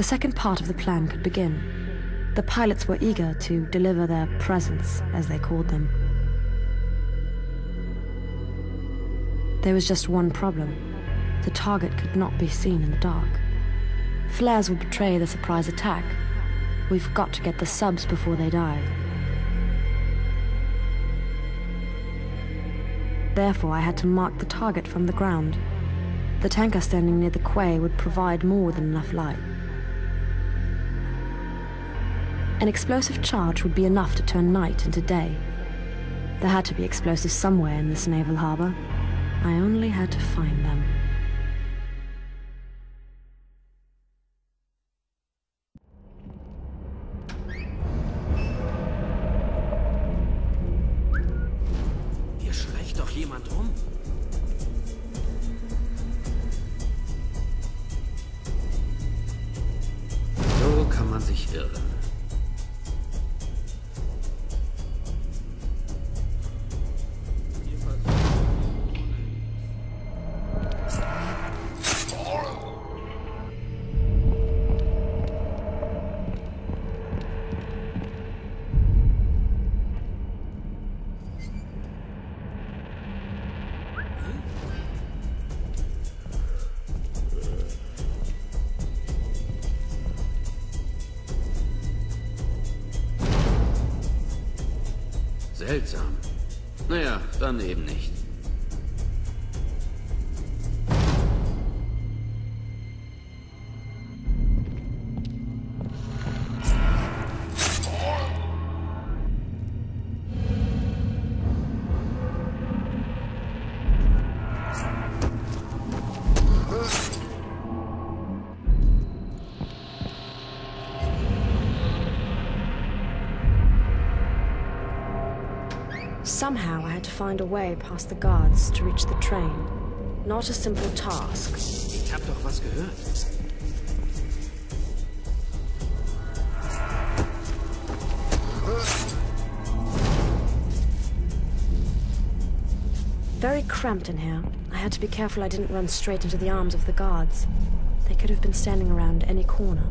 The second part of the plan could begin. The pilots were eager to deliver their presents, as they called them. There was just one problem. The target could not be seen in the dark. Flares would betray the surprise attack. We've got to get the subs before they dive. Therefore, I had to mark the target from the ground. The tanker standing near the quay would provide more than enough light. An explosive charge would be enough to turn night into day. There had to be explosives somewhere in this naval harbor. I only had to find them. Hier schleicht doch jemand rum. So kann man sich irren. Seltsam. Naja, dann eben nicht. Somehow I had to find a way past the guards to reach the train. Not a simple task. Ich hab doch was gehört. Very cramped in here. I had to be careful I didn't run straight into the arms of the guards. They could have been standing around any corner.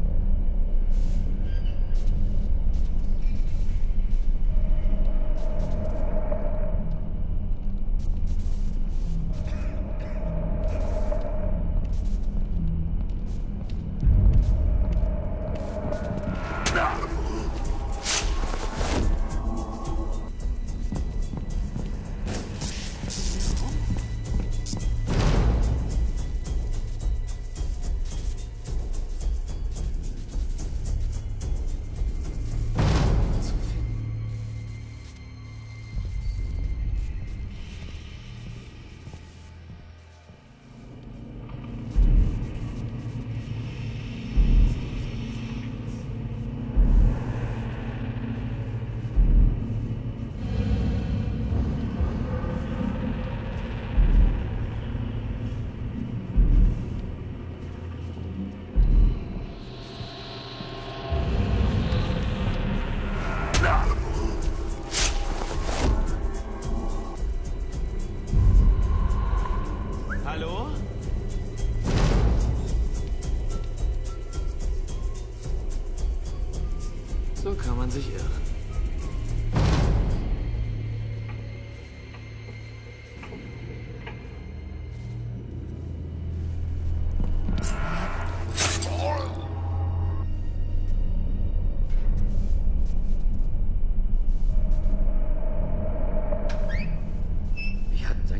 So kann man sich irren.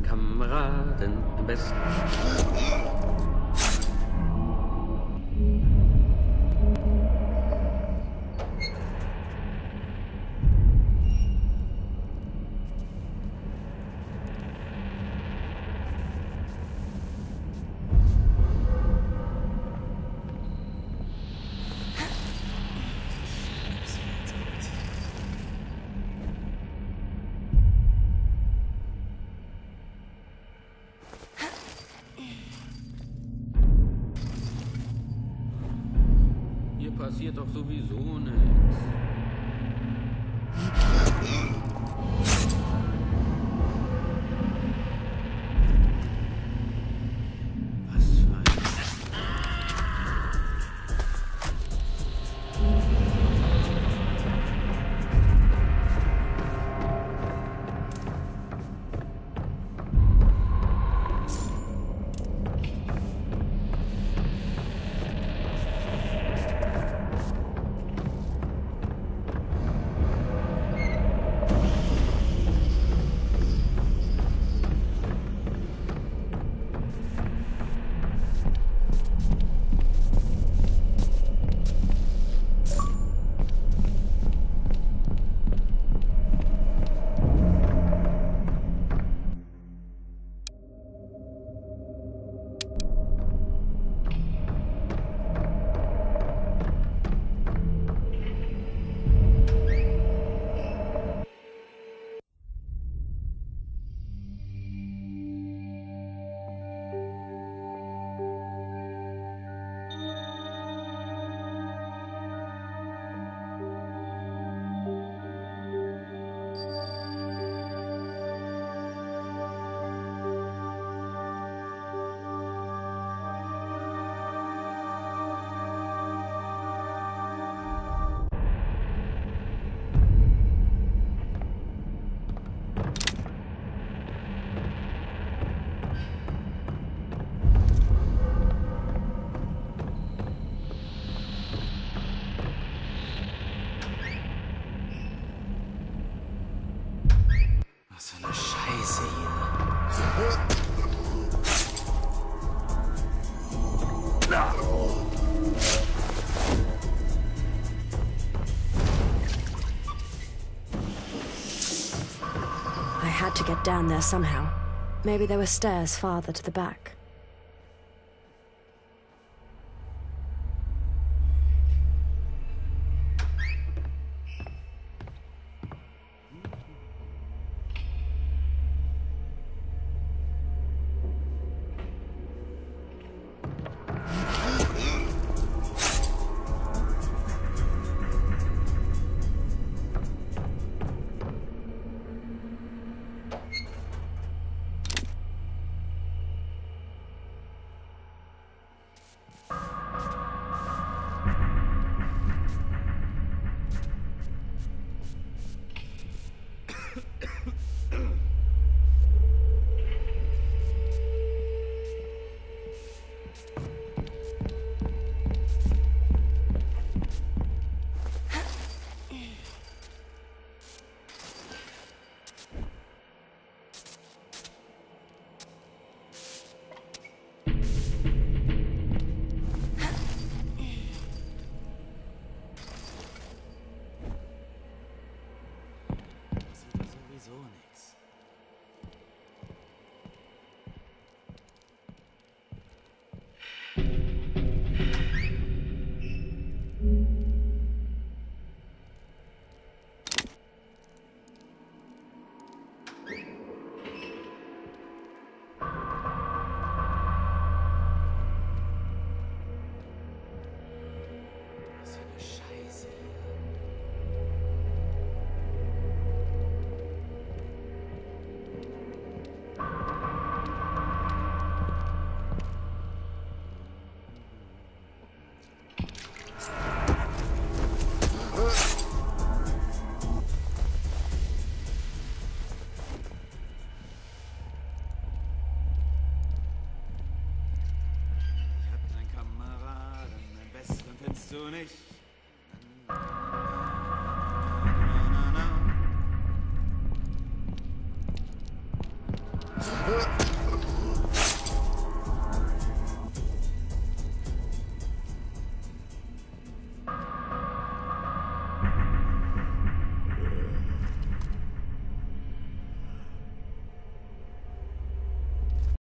Kameraden am besten? Passiert doch sowieso nichts. Had to get down there somehow. Maybe there were stairs farther to the back. Du nicht. Na.